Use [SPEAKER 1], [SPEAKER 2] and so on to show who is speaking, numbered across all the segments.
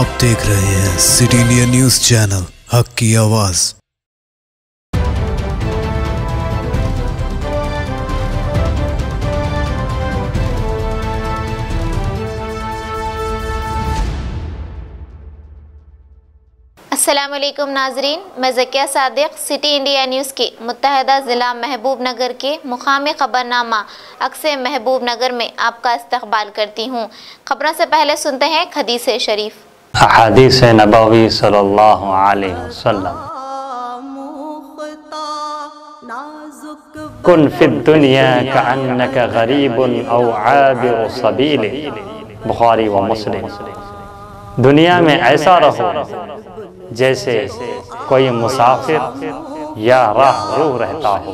[SPEAKER 1] आप देख रहे हैं सिटी इंडिया न्यूज़ चैनल, हक की आवाज़।
[SPEAKER 2] वालेकुम नाजरीन, मैं Zakia Sadiq, city India news के मुतहदा ज़िला महबूब नगर के मुकामी ख़बरनामा अक्स महबूब नगर में आपका इस्तकबाल करती हूँ। खबरों से पहले सुनते हैं खदीस शरीफ।
[SPEAKER 3] हदीस नबवी सल्लल्लाहु अलैहि वसल्लम। कुन फिद दुनिया कअन्नक गरीबुन औ आबिर सबील। बुखारी व मुस्लिम। दुनिया में ऐसा रहो, जैसे कोई मुसाफिर या राहरू रहता हो।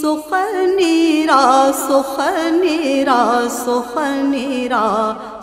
[SPEAKER 4] सुखनीरा सुखनीरा सुखनीरा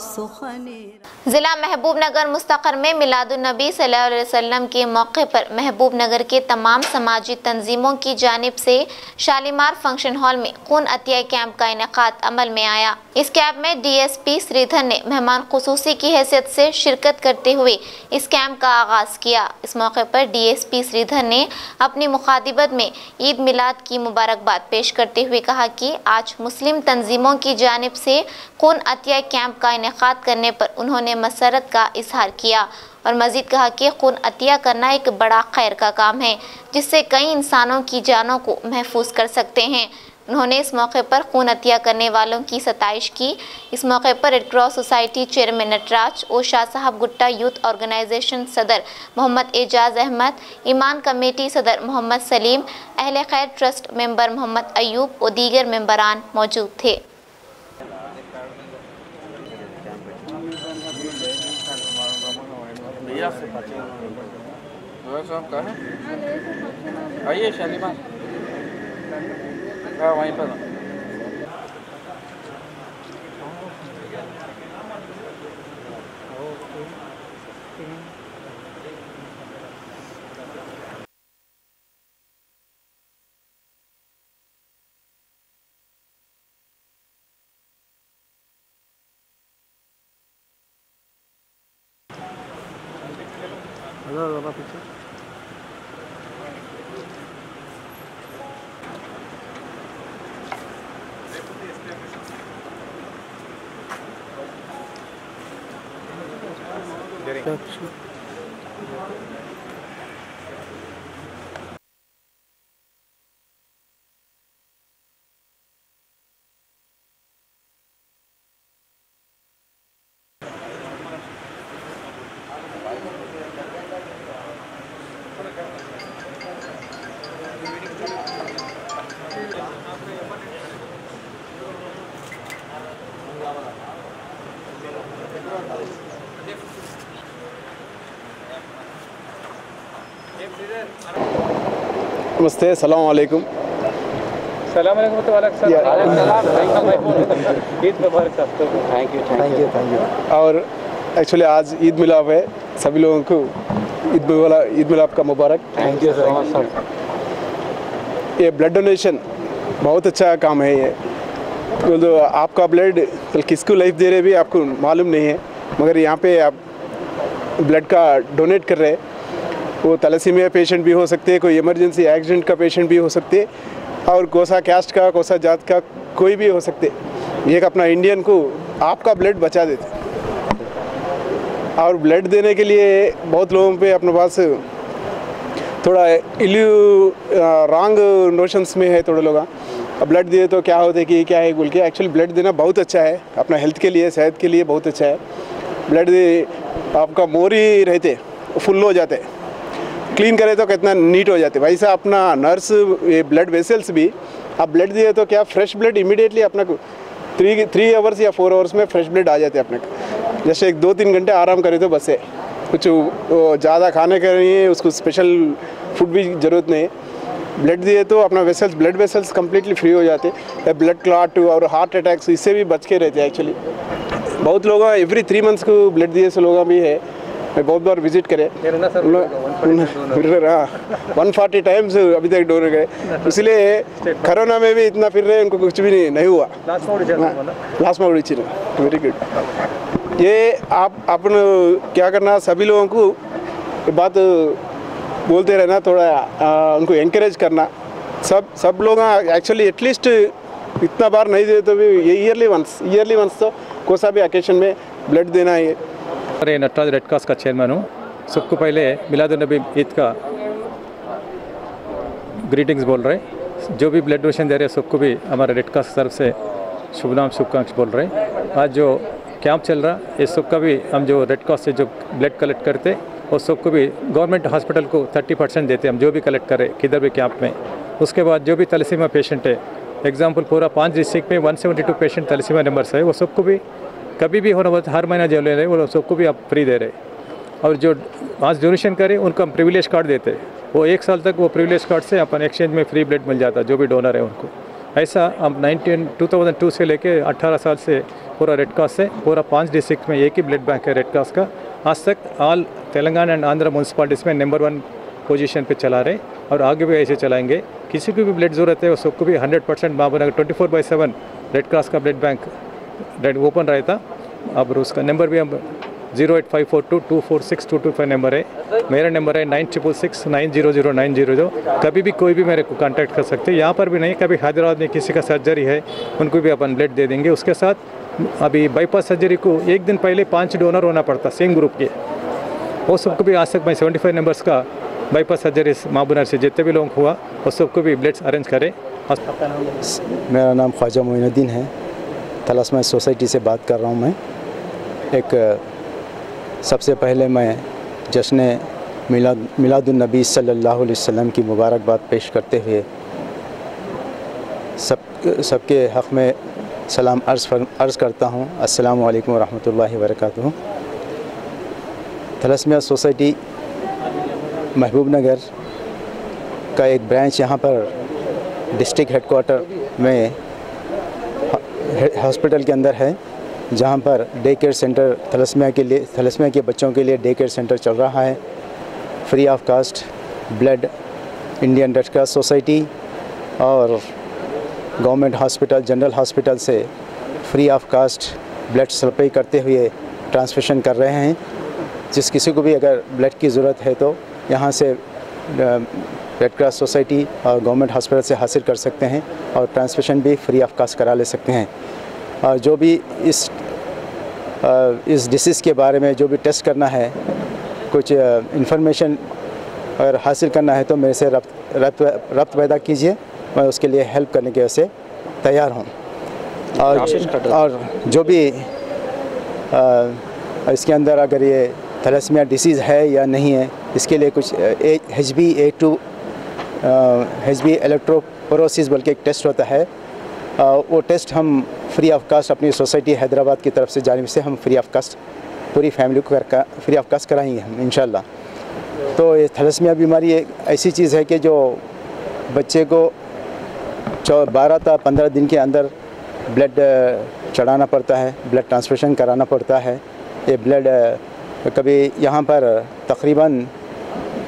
[SPEAKER 4] सुखनीरा।
[SPEAKER 2] ज़िला महबूब नगर मुस्तकर में मिलादुलनबी वसल्लम के मौके पर महबूब नगर के तमाम समाजी तंजीमों की जानब से शालीमार फ़ंक्शन हॉल में खून अतिया कैंप का इनका अमल में आया। इस कैंप में डीएसपी श्रीधर ने मेहमान खसूसी की हैसियत से शिरकत करते हुए इस कैंप का आगाज़ किया। इस मौके पर डीएसपी श्रीधर ने अपनी मुखातिबत में ईद मिलाद की मुबारकबाद पेश करते हुए कहा कि आज मुस्लिम तंजीमों की जानब से खून अतिया कैंप का इनका करने पर उन्होंने मसरत का इजहार किया और मज़ीद कहा कि खून अतिया करना एक बड़ा खैर का काम है, जिससे कई इंसानों की जानों को महफूज कर सकते हैं। उन्होंने इस मौके पर खून अतिया करने वालों की सताइश की। इस मौके पर red cross society chairman Natraj और शाह साहब गुट्टा यूथ ऑर्गेनाइजेशन सदर मोहम्मद एजाज अहमद ईमान कमेटी सदर मोहम्मद सलीम अहल खैर ट्रस्ट मेंबर मोहम्मद अयूब और दीगर मेंबरान मौजूद थे।
[SPEAKER 5] भैया, से साहब कहाँ है आइए शालीमार हाँ वहीं पर
[SPEAKER 6] नमस्ते सलाम वालेकुम
[SPEAKER 5] सलाम तो thank you
[SPEAKER 6] thank you thank you और एक्चुअली आज ईद मिलाप है सभी लोगों को। ईद वाला ईद मिलाप का मुबारक।
[SPEAKER 5] थैंक यू सो सर
[SPEAKER 6] ये ब्लड डोनेशन बहुत अच्छा काम है ये। तो आपका ब्लड कल किसको लाइफ दे रहे भी आपको मालूम नहीं है। मगर यहाँ पे आप ब्लड का डोनेट कर रहे हैं। वो तलसीमिया पेशेंट भी हो सकते हैं, कोई इमरजेंसी एक्सीडेंट का पेशेंट भी हो सकते हैं, और कोसा कैस्ट का, कोसा जात का कोई भी हो सकते एक अपना इंडियन को आपका ब्लड बचा देते और ब्लड देने के लिए बहुत लोगों पे अपने पास थोड़ा इल्यू रॉन्ग नोशंस में है थोड़े लोग अब ब्लड दिए तो क्या होते कि क्या है बोल के एक्चुअली ब्लड देना बहुत अच्छा है, अपना हेल्थ के लिए, सेहत के लिए बहुत अच्छा है। ब्लड आपका मोरी रहते, फुल हो जाते। क्लीन करे तो कितना नीट हो जाते वैसा अपना नर्स, ये ब्लड वेसल्स भी, आप ब्लड दिए तो क्या फ्रेश ब्लड इमीडिएटली अपना थ्री थ्री आवर्स या फोर आवर्स में फ्रेश ब्लड आ जाते अपने जैसे एक दो तीन घंटे आराम करे तो बस है। कुछ ज़्यादा खाने के है उसको स्पेशल फ़ूड भी ज़रूरत नहीं है। ब्लड दिए तो अपना vessels blood vessels completely free हो जाते ब्लड क्लाट और हार्ट अटैक्स इससे भी बच के रहते हैं एक्चुअली बहुत लोग एवरी थ्री मंथ्स को ब्लड दिए से लोग भी है। मैं बहुत बार विज़िट करे। वन फोर्टी टाइम्स अभी तक डोनर गए। इसलिए कोरोना में भी इतना फिर रहे उनको कुछ भी नहीं, नहीं हुआ। लास्ट में उड़ी वेरी गुड ये आप अपन क्या करना सभी लोगों को बात बोलते रहना थोड़ा आ, उनको encourage करना। सब सब लोग एक्चुअली एटलीस्ट इतना बार नहीं दे तो भी ये ईयरली वंस ईयरली वंस तो कोई सा भी ओकेशन में ब्लड देना है ये
[SPEAKER 5] अरे नटराज रेड क्रॉस का चेयरमैन हूँ। सबको पहले मिलादुलनबी ईद का। ग्रीटिंग्स बोल रहे जो भी ब्लड डोनेशन दे रहे हैं, सबको भी हमारे रेड क्रॉस की तरफ़ से शुभ नाम बोल रहे आज जो कैंप चल रहा है इस सबका भी हम जो रेड क्रॉस से जो ब्लड कलेक्ट करते, और सबको भी गवर्नमेंट हॉस्पिटल को 30 परसेंट देते, हम जो भी कलेक्ट करें, किधर भी कैंप में। उसके बाद जो भी तलसीमा पेशेंट है एग्ज़ाम्पल पूरा पाँच डिस्ट्रिक्ट में 172 पेशेंट तलसीमा नंबर्स है, वो सबको भी कभी भी होना बस हर महीना जो ले रहे, वो सबको भी आप फ्री दे रहे। और जो आज डोनेशन करें, उनको हम प्रिविलेज कार्ड देते। हैं वो एक साल तक वो प्रिविलेज कार्ड से अपन एक्सचेंज में फ्री ब्लड मिल जाता है जो भी डोनर है उनको। ऐसा हम 19 2002 से लेके 18 साल से पूरा रेड क्रॉस से, पूरा पाँच डिस्ट्रिक्ट में एक ही ब्लड बैंक है रेड क्रॉस का। आज तक all Telangana and Andhra municipalities में नंबर वन पोजीशन पे चला रहे। और आगे भी ऐसे चलाएँगे। किसी को भी ब्लड ज़रूरत है सबको भी 100 percent Mahabubnagar twenty four by seven red cross का ब्लड बैंक रेड ओपन रहता अब उसका नंबर भी हम zero eight five four two two four six two two five number है। मेरा नंबर है nine triple six nine zero zero nine zero जो कभी भी कोई भी मेरे को कांटेक्ट कर सकते हैं। यहाँ पर भी नहीं, कभी हैदराबाद में किसी का सर्जरी है, उनको भी अपन ब्लड दे देंगे। उसके साथ अभी बाईपास सर्जरी को एक दिन पहले पाँच डोनर होना पड़ता सेम ग्रुप के। वो सबको भी आज तक मैं सेवेंटी फाइव नंबर्स का बाईपास सर्जरी माबूनर से जितने भी लोग हुआ, वो सबको भी ब्लड्स अरेंज करें।
[SPEAKER 7] मेरा नाम ख्वाजा मोइनुद्दीन है। तलासमा सोसाइटी से बात कर रहा हूँ मैं। एक, सबसे पहले मैं जश्न मिलाद मिलादुलनबी सल्लल्लाहु अलैहि वसल्लम की मुबारकबाद पेश करते हुए सब, सबके हक़ में सलाम अर्ज़ अर्ज़ करता हूँ। अस्सलाम वालेकुम वरहमतुल्लाहि वबरकातुहू। थलसमिया सोसाइटी महबूब नगर का एक ब्रांच यहाँ पर डिस्ट्रिक्ट हेडकोार्टर में हॉस्पिटल के अंदर है, जहाँ पर डे केयर सेंटर थलसमिया के लिए थलसमिया के बच्चों के लिए डे केयर सेंटर चल रहा है। Free of cost blood Indian red cross society और गवर्नमेंट हॉस्पिटल जनरल हॉस्पिटल से free of cost blood supply करते हुए ट्रांसमिशन कर रहे हैं। जिस किसी को भी अगर ब्लड की ज़रूरत है तो यहाँ से रेड क्रॉस सोसाइटी और गवर्नमेंट हॉस्पिटल से हासिल कर सकते हैं और ट्रांसमिशन भी फ्री ऑफ़ कास्ट करा ले सकते हैं। और जो भी इस इस डिसीज़ के बारे में जो भी टेस्ट करना है कुछ इंफॉर्मेशन अगर हासिल करना है तो मेरे से रब्त रब्त रब्त पैदा कीजिए मैं उसके लिए हेल्प करने के वैसे तैयार हूँ। और और जो भी आ, इसके अंदर अगर ये थलसमिया डिसीज़ है या नहीं है इसके लिए कुछ H B A two H B electrophoresis बल्कि एक टेस्ट होता है। आ, वो टेस्ट हम फ्री ऑफ़ कास्ट अपनी सोसाइटी हैदराबाद की तरफ़ से जानब से हम फ्री ऑफ़ कास्ट पूरी फैमिली को फ्री ऑफ़ कास्ट कराएँगे हम इन तो ये थलसमिया बीमारी एक ऐसी चीज़ है कि जो बच्चे को चौ बारह था पंद्रह दिन के अंदर ब्लड चढ़ाना पड़ता है ब्लड ट्रांसफ्यूशन कराना पड़ता है। ये ब्लड कभी यहाँ पर तकरीबन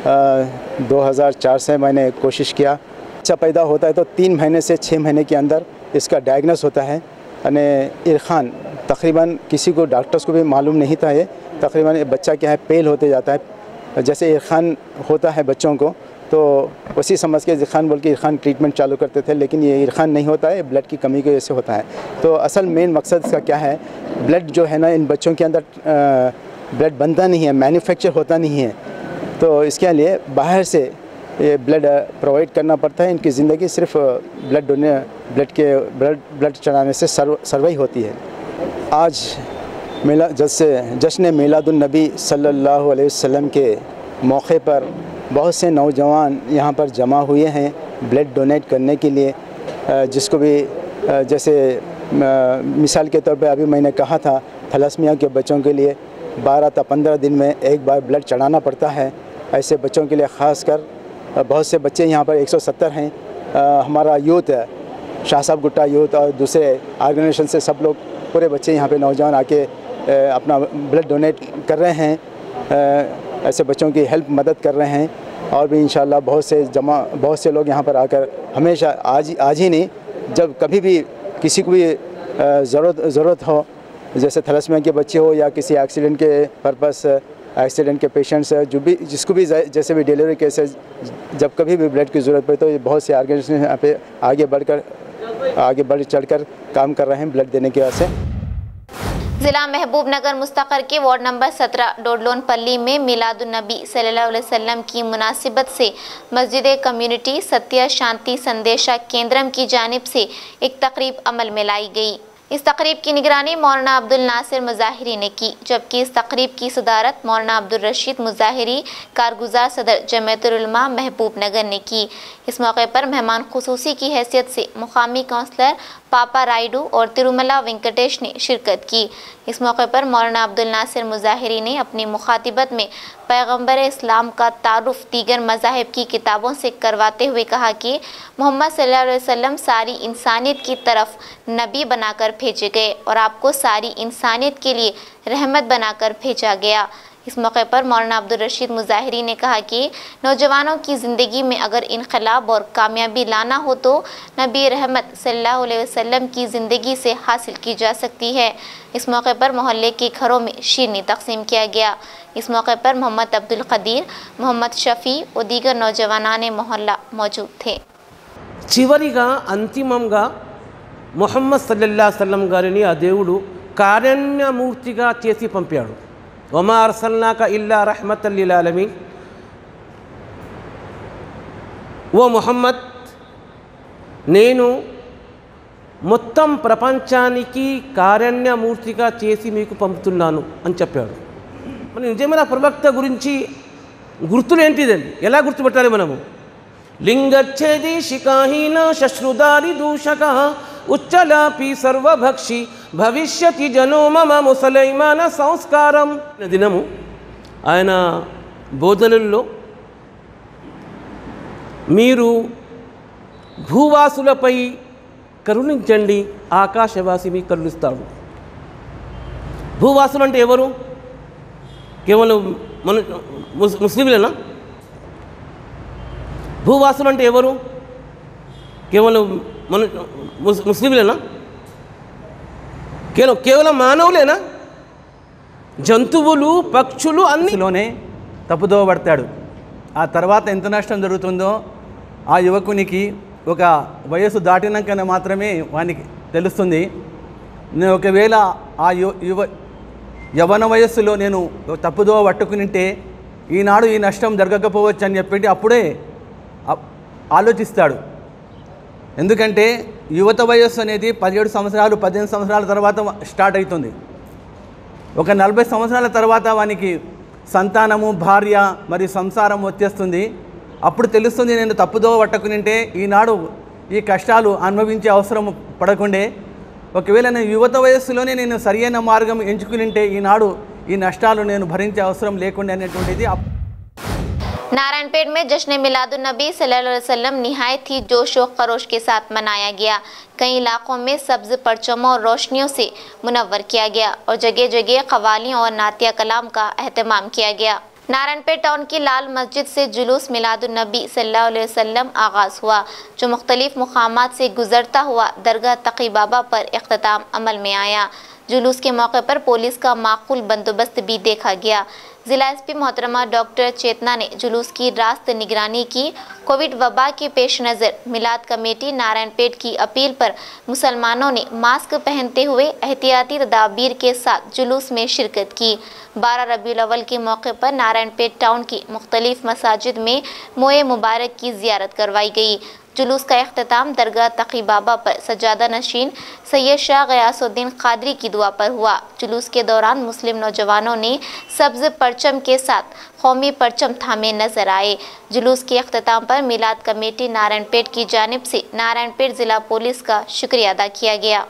[SPEAKER 7] 2004 से मैंने कोशिश किया। बच्चा पैदा होता है तो तीन महीने से छः महीने के अंदर इसका डायग्नोस होता है। यानी इरखान, तकरीबन किसी को डॉक्टर्स को भी मालूम नहीं था ये। तकरीबन बच्चा क्या है पेल होते जाता है। जैसे इरखान होता है बच्चों को तो उसी समझ के इरखान बोल के इरखान ट्रीटमेंट चालू करते थे, लेकिन ये इरखान नहीं होता है ब्लड की कमी की वजह से होता है। तो असल मेन मकसद इसका क्या है ब्लड जो है ना, इन बच्चों के अंदर ब्लड बनता नहीं है मैन्युफैक्चर होता नहीं है। तो इसके लिए बाहर से ये ब्लड प्रोवाइड करना पड़ता है। इनकी ज़िंदगी सिर्फ़ ब्लड डोने ब्लड के ब्लड ब्लड चढ़ाने से सर्व सर्वाई होती है। आज मेला, जैसे जश्न मिलादुलनबी सल्लल्लाहु अलैहि वसल्लम के मौके पर बहुत से नौजवान यहाँ पर जमा हुए हैं ब्लड डोनेट करने के लिए। जिसको भी जैसे मिसाल के तौर पर अभी मैंने कहा था, थलसमिया के बच्चों के लिए 12 था 15 दिन में एक बार ब्लड चढ़ाना पड़ता है। ऐसे बच्चों के लिए ख़ास कर बहुत से बच्चे यहाँ पर 170 हैं। हमारा यूथ है, शाह साहब गुट्टा यूथ और दूसरे ऑर्गेनाइजेशन से सब लोग, पूरे बच्चे यहाँ पे नौजवान आके अपना ब्लड डोनेट कर रहे हैं। ऐसे बच्चों की हेल्प, मदद कर रहे हैं और भी इन बहुत से जमा, बहुत से लोग यहाँ पर आकर हमेशा आज आज ही नहीं, जब कभी भी किसी को भी ज़रूरत ज़रूरत हो, जैसे थलसमिया के बच्चे हो या किसी एक्सीडेंट के पर्पस एक्सीडेंट के पेशेंट्स जो भी, जिसको भी जैसे भी डिलीवरी केसेस, जब कभी भी ब्लड की ज़रूरत पड़े तो ये बहुत से ऑर्गेनाइजेशन यहाँ पे आगे बढ़कर, आगे बढ़ चढ़कर काम कर रहे हैं ब्लड देने के वास्ते
[SPEAKER 2] जिला महबूब नगर मुस्तकर के वार्ड नंबर 17 डोडलोन पल्ली में मिलादुलनबी सल्लल्लाहु अलैहि वसल्लम की मुनासिबत से मस्जिद कम्युनिटी सत्य शांति संदेशा केंद्रम की जानिब से एक तकरीब अमल में लाई गई। इस तकरीब की निगरानी मौलाना अब्दुल नासिर मुजाहरी ने की, जबकि इस तकरीब की सदारत मौलाना अब्दुल रशीद मुजाहरी कारगुजार सदर जमयतुलमा महबूब नगर ने की। इस मौके पर मेहमान खसूसी की हैसियत से मुकामी काउंसलर पापा राइडू और तिरुमला वेंकटेश ने शिरकत की। इस मौके पर मौलाना अब्दुल नासिर मुजाहिरी ने अपनी मुखातिबत में पैगंबर इस्लाम का तारुफ दीगर मजाहब की किताबों से करवाते हुए कहा कि मोहम्मद सल्लल्लाहु अलैहि वसल्लम सारी इंसानियत की तरफ़ नबी बनाकर भेजे गए और आपको सारी इंसानियत के लिए रहमत बनाकर भेजा गया। इस मौके पर मौलाना अब्दुल रशीद मुजाहिरी ने कहा कि नौजवानों की ज़िंदगी में अगर इनकलाब और कामयाबी लाना हो तो नबी रहमत सल्लल्लाहु अलैहि वसल्लम की ज़िंदगी से हासिल की जा सकती है इस मौके पर मोहल्ले के घरों में शीरनी तकसीम किया गया इस मौके पर मोहम्मद अब्दुल कदीर मोहम्मद शफ़ी और दीगर नौजवानान मोहल्ला मौजूद थे
[SPEAKER 8] చివరిగా అంతిమంగా మొహమ్మద్ సల్లల్లా సల్లం గారిని ఆ దేవుడు కారణ్యమూర్తిగా చేసి పంపాడు ఒమా అర్సల్నాక ఇల్లా రహమతల్లిలాలమి ఓ మొహమ్మద్ నేను మొత్తం ప్రపంచానికి కారణ్యమూర్తిగా చేసి మీకు పంపుతున్నాను అని చెప్పాడు. మన నిజమైన ప్రవక్త గురించి గుర్తులు ఏంటిదండి ఎలా గుర్తుపెట్టాలి మనము? లింగచ్ఛేది శిఖాహీన శశ్రుదారి దూషక ఉచ్చలాపి సర్వభక్షి భవిష్యతి జనో మమ ముసలైమాన సంస్కారం. దినము ఆయన బోధనల్లో మీరు భూవాసులపై కరుణించండి ఆకాశవాసి మీకు కరుణిస్తాడు. భూవాసులు అంటే ఎవరు? కేవలం మన ముస్లింలేనా? భూవాసులు అంటే ఎవరు? కేవలం మన ముస్లింలేనా? కేవలం కేవలం మానవులేనా? జంతువులు పక్షులు
[SPEAKER 9] అన్నిలోనే తప్పుదోవ పడతాడు. ఆ తర్వాత ఎంత నష్టం జరుగుతుందో ఆ యువకునికి ఒక వయస్సు దాటినాకనే మాత్రమే వానికి తెలుస్తుంది. నేను ఒకవేళ ఆ యువ యవన వయస్సులో నేను తప్పుదోవ పట్టుకునింటే ఈనాడు ఈ నష్టం జరగకపోవచ్చు అని చెప్పి అప్పుడే ఆలోచిస్తాడు. ఎందుకంటే యువత వయస్సు అనేది పదిహేడు సంవత్సరాలు పద్దెనిమిది సంవత్సరాల తర్వాత స్టార్ట్ అవుతుంది ఒక నలభై సంవత్సరాల తర్వాత వానికి సంతానము భార్య మరియు సంసారం వచ్చేస్తుంది. అప్పుడు తెలుస్తుంది నేను తప్పుదో పట్టకునింటే ఈనాడు ఈ కష్టాలు అనుభవించే అవసరం పడకుండే. ఒకవేళ నేను యువత వయస్సులోనే నేను సరియైన మార్గం ఎంచుకునింటే ఈనాడు ఈ నష్టాలు నేను భరించే అవసరం లేకుండే అనేటువంటిది అప్-
[SPEAKER 2] नारायणपेट में जश्न मिलादुलनबी वसल्लम निहायत ही जोश और खरोश के साथ मनाया गया। कई इलाकों में सब्ज परचमों और रोशनियों से मुनवर किया गया और जगह जगह कवालियों और नातिया कलाम का अहतमाम किया गया। नारायणपेट टाउन की लाल मस्जिद से जुलूस मिलादुलनबी वसल्लम आगाज़ हुआ, जो मुख्तलिफ़ मकामात से गुजरता हुआ दरगाह तकी बाबा पर अख्ताम अमल में आया। जुलूस के मौके पर पुलिस का माकूल बंदोबस्त भी देखा गया। जिला एसपी मोहतरमा डॉक्टर चेतना ने जुलूस की रास्त निगरानी की। कोविड वबा के पेश नज़र, मिलाद कमेटी नारायणपेट की अपील पर मुसलमानों ने मास्क पहनते हुए एहतियाती तदाबीर के साथ जुलूस में शिरकत की। बारह रबी अव्वल के मौके पर नारायणपेट टाउन की मुख्तलिफ़ मसाजिद में मोए मुबारक की जियारत करवाई गई। जुलूस का अख्ताम दरगाह तकी बाबा पर सजादा नशीन सैयद शाह गयासुद्दीन कादरी की दुआ पर हुआ। जुलूस के दौरान मुस्लिम नौजवानों ने सब्ज परचम के साथ कौमी परचम थामे नज़र आए। जुलूस के अख्ताम पर मिलाद कमेटी नारायणपेट की जानब से नारायणपेट ज़िला पुलिस का शुक्रिया अदा किया गया।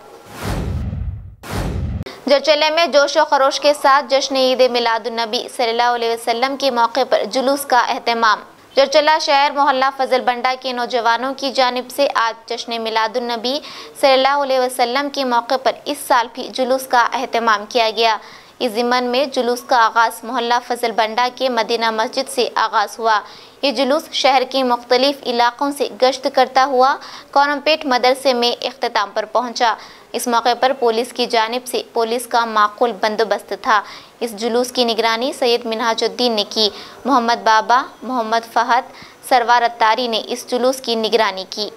[SPEAKER 2] जरचले में जोश व खरोश के साथ जश्न ईद मिलादुलनबी सल्लल्लाहु अलैहि वसल्लम के मौके पर जुलूस का अहतमाम। जरचला शहर मोहल्ला फजल बंडा के नौजवानों की जानब से आज जश्न मिलादुलनबी सल्लल्लाहु वसल्लम के मौके पर इस साल भी जुलूस का अहतमाम किया गया। इस ज़िमन में जुलूस का आगाज़ मोहल्ला फजल बंडा के मदीना मस्जिद से आगाज़ हुआ। ये जुलूस शहर के मुख्तलिफ़ इलाकों से गश्त करता हुआ कौरमपेट मदरसे में अख्ताम पर पहुँचा। इस मौके पर पुलिस की जानब से पुलिस का माकूल बंदोबस्त था। इस जुलूस की निगरानी सैयद मिनहाजुद्दीन ने की। मोहम्मद बाबा, मोहम्मद फहद, सरवार अत्तारी ने इस जुलूस की निगरानी की।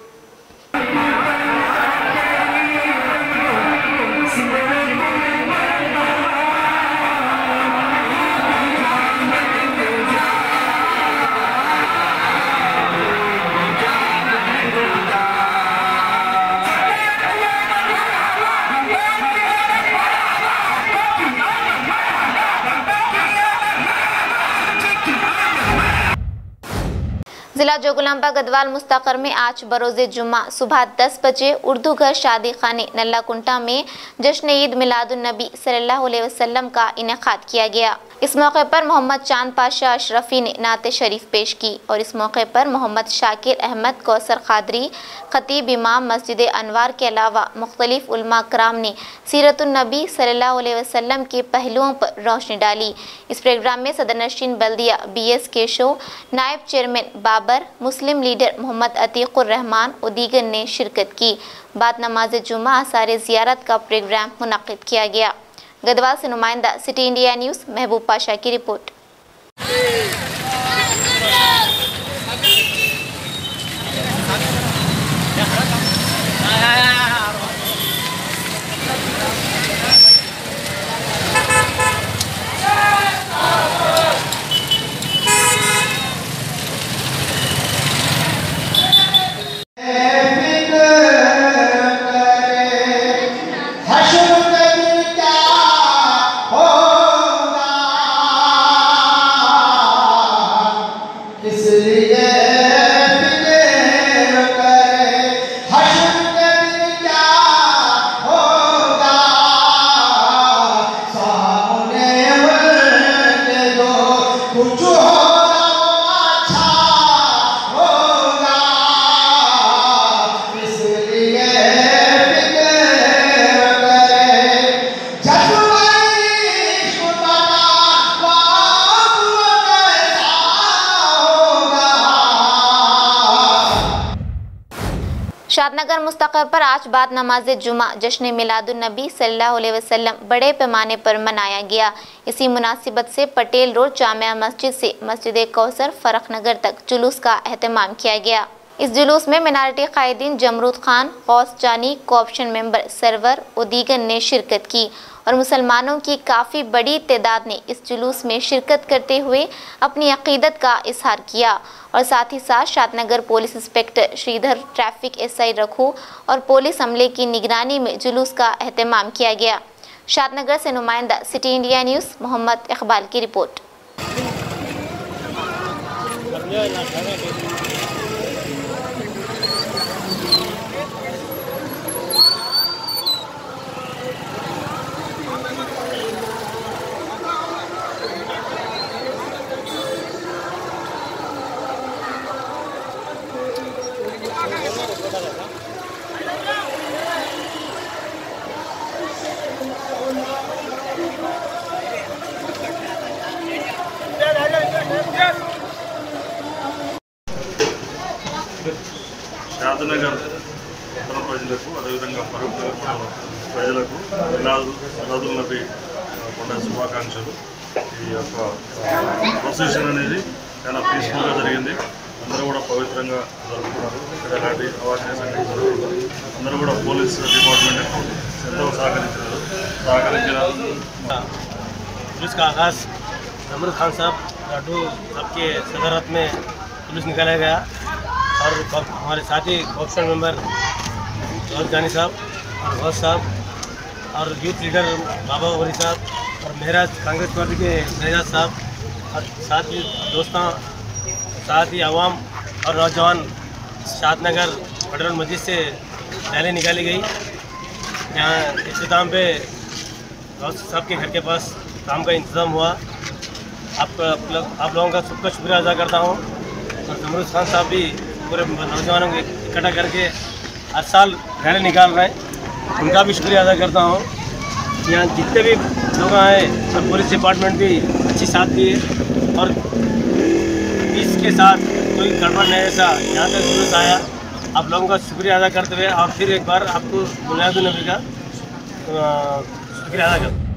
[SPEAKER 2] जिला जोगुलाम्बा गदवाल मुस्ताकर में आज बरोज़ जुमा सुबह 10 बजे उर्दू घर शादी खाने नल्ला कुंटा में जश्न ईद मिलादुलनबी अलैहि वसल्लम का इनका किया गया। इस मौके पर मोहम्मद चाँद पाशा, अशरफी ने नात शरीफ पेश की और इस मौके पर मोहम्मद शाकिर अहमद, कौसर खादरी, खतीब इमाम मस्जिद अनवार के अलावा मुख्तलिफ़ कराम ने सीरतुलनबी अलैहि वसल्लम के पहलुओं पर रोशनी डाली। इस प्रोग्राम में सदर नशीन बल्दिया बी एस केशो, नायब चेयरमैन बाबर, मुस्लिम लीडर मोहम्मद अतीकुर रहमान और दीगर ने शिरकत की। बाद नमाज़ जुमा आसार ज़ियारत का प्रोग्राम मुनद किया गया। गदवाल से नुमाइंदा सिटी इंडिया न्यूज़ महबूब पाशा की रिपोर्ट। शादनगर मुस्तकर पर आज बाद नमाज़ जुमा जश्न मिलादुलनबी सल्लल्लाहु अलैहि वसल्लम बड़े पैमाने पर मनाया गया। इसी मुनासिबत से पटेल रोड जामिया मस्जिद से मस्जिद कौसर फरख नगर तक जुलूस का अहतमाम किया गया। इस जुलूस में मिनारटी कायदीन Jamrud Khan Ghaus Jani cooption member server और दीगर ने शिरकत की और मुसलमानों की काफ़ी बड़ी तादाद ने इस जुलूस में शिरकत करते हुए अपनी अकीदत का इजहार किया और साथ ही साथ Shadnagar police inspector Sridhar traffic SI रखू और पुलिस अमले की निगरानी में जुलूस का अहतमाम किया गया। शादनगर से नुमाइंदा, city India news, Mohammed Iqbal की रिपोर्ट।
[SPEAKER 10] का आगाज़ नमरुद खान साहब, लाडू साहब के सदारत में जुलूस निकाला गया। और हमारे साथी ऑप्शन मेंबर जवाब जानी साहब, और गौस साहब, और यूथ लीडर बाबा वरी साहब, और महराज कांग्रेस पार्टी के महराज साहब, और साथ ही दोस्तों, साथ ही आवाम और नौजवान शादनगर फेडरल मस्जिद से रैली निकाली गई। यहाँ इख्ताम पे गौस साहब के घर के पास काम का इंतज़ाम हुआ। आप आप लोग का सबका शुक्रिया अदा करता हूँ। और जमरूद खान साहब भी पूरे नौजवानों को इकट्ठा करके हर साल रैली निकाल रहे हैं। उनका भी शुक्रिया अदा करता हूँ। यहाँ जितने भी लोग आए सब पुलिस डिपार्टमेंट भी अच्छी साथ दिए। और इसके साथ कोई गड़बड़ नहीं ऐसा यहाँ तक जुलूस आया। आप लोगों का शुक्रिया अदा करते हुए और फिर एक बार आपको बुनियादी नबी का। शुक्रिया अदा करता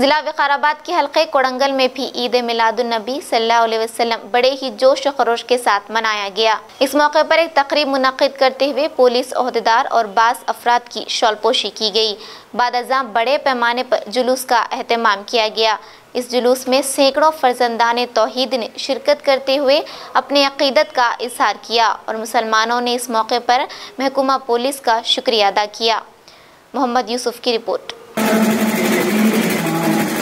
[SPEAKER 2] जिला विकाराबाद के हलके कोड़ंगल में भी ईद मिलादुलनबी सल्लल्लाहु बड़े ही जोश व खरोश के साथ मनाया गया। इस मौके पर एक तकरीब मुनद करते हुए पुलिस, अहदेदार और बास अफराद की शॉलपोशी की गई। बाद अजाम बड़े पैमाने पर जुलूस का अहतमाम किया गया। इस जुलूस में सैकड़ों फर्जंदान तोहद ने शिरकत करते हुए अपनी अकीदत का इजहार किया और मुसलमानों ने इस मौके पर महकुमा पुलिस का शुक्रिया अदा किया। मोहम्मद यूसुफ की रिपोर्ट।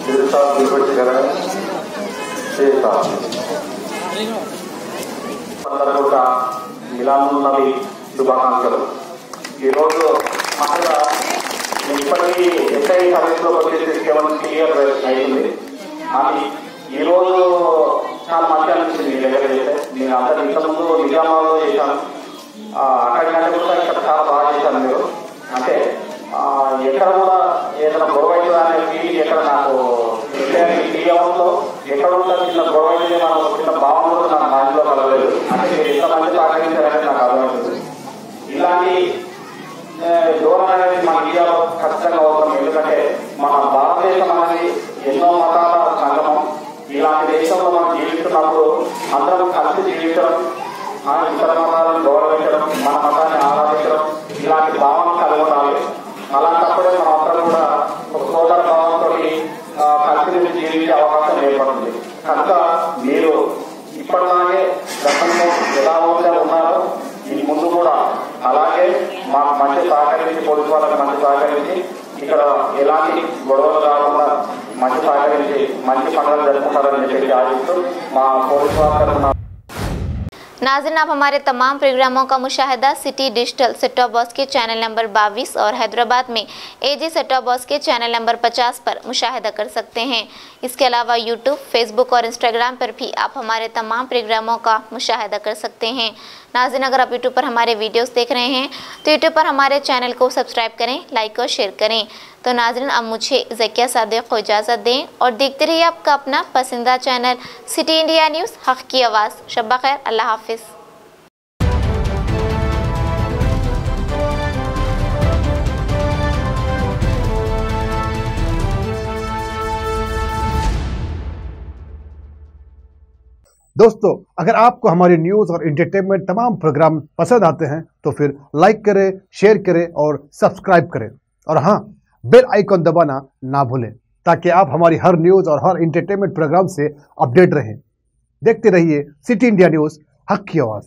[SPEAKER 11] शेर साहब गुरबत करेंगे शेर साहब అందరూ కూడా మిలాదున్నవి శుభాకాంక్షలు ఈరోజు మహిళ ఇప్పటికీ ఎస్ఐ సర్వీస్లో వచ్చేసి కేవలం క్లియర్ అయింది అది ఈరోజు
[SPEAKER 2] नाजिन आप हमारे तमाम प्रोग्रामों का मुशाहिदा city digital set top box के चैनल नंबर 22 और हैदराबाद में एजी सेट टॉप बॉक्स के चैनल नंबर 50 पर मुशाहिदा कर सकते हैं। इसके अलावा यूट्यूब फेसबुक और इंस्टाग्राम पर भी आप हमारे तमाम प्रोग्रामों का मुशाहिदा कर सकते हैं। नाजिन अगर आप यूट्यूब पर हमारे वीडियोस देख रहे हैं तो यूट्यूब पर हमारे चैनल को सब्सक्राइब करें, लाइक और शेयर करें। तो नाजरन, अब मुझे जकिया सादिक को इजाज़त दें और देखते रहिए आपका अपना पसंदीदा चैनल सिटी इंडिया न्यूज़, हक की आवाज़। शब्बा खैर, अल्लाह हाफिज़।
[SPEAKER 12] दोस्तों, अगर आपको हमारी न्यूज़ और इंटरटेनमेंट तमाम प्रोग्राम पसंद आते हैं तो फिर लाइक करें शेयर करें और सब्सक्राइब करें। और हाँ बेल आइकॉन दबाना ना भूलें, ताकि आप हमारी हर न्यूज़ और हर इंटरटेनमेंट प्रोग्राम से अपडेट रहें। देखते रहिए सिटी इंडिया न्यूज़ हक की आवाज़।